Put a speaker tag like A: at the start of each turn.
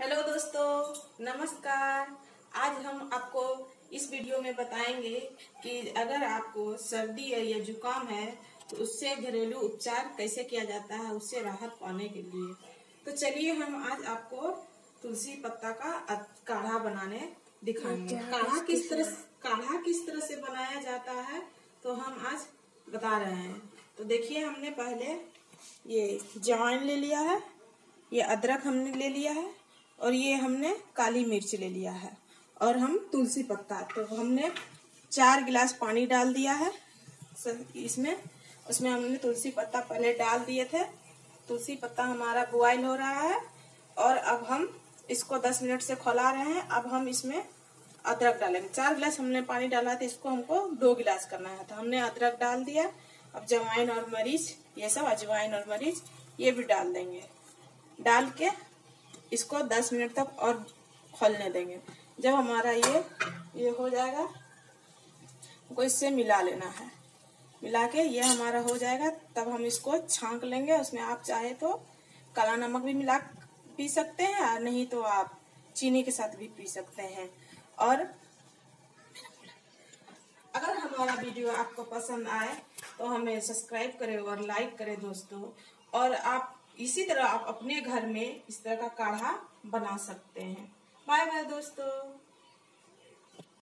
A: Hello दोस्तों नमस्कार। आज हम आपको इस वीडियो में बताएँगे कि अगर आपको सर्दी है या जुकाम है तो उससे घरेलू उपचार कैसे किया जाता है उससे राहत पाने के लिए। तो चलिए हम आज आपको तुलसी पत्ता का काढ़ा बनाने दिखाएँगे। काढ़ा किस तरह काढ़ा किस तरह से बनाया जाता है तो हम आज बता रहे हैं। तो देखिए हमने पहले ये जवाइन ले लिया है ये अदरक हमने ले लिया है और ये हमने काली मिर्च ले लिया है। और हम तुलसी पत्ता। तो हमने चार गिलास पानी डाल दिया है। इसमें, उसमें हमने तुलसी पत्ता पहले डाल दिए थे। तुलसी पत्ता हमारा बॉयल हो रहा है। और अब हम इसको 10 मिनट से खोला रहे हैं। अब हम इसमें अदरक डालेंगे। चार गिलास हमने पानी डाला था, इसको हमको दो गिलास करना है। तो हमने अदरक डाल दिया। अब जवाइन और मरीच, ये सब अजवाइन और मरीच, ये भी डाल देंगे। डाल के इसको 10 मिनट तक और खोलने देंगे। जब हमारा ये ये हो जाएगा को इससे मिला लेना है। मिला के ये हमारा हो जाएगा, तब हम इसको छांक लेंगे। उसमें आप चाहे तो काला नमक भी मिला पी सकते हैं, और नहीं तो आप चीनी के साथ भी पी सकते हैं। और अगर हमारा वीडियो आपको पसंद आए तो हमें सब्सक्राइब करें और लाइक करें दोस्तों। और आप इसी तरह आप अपने घर में इस तरह का काढ़ा बना सकते हैं। बाय बाय दोस्तों।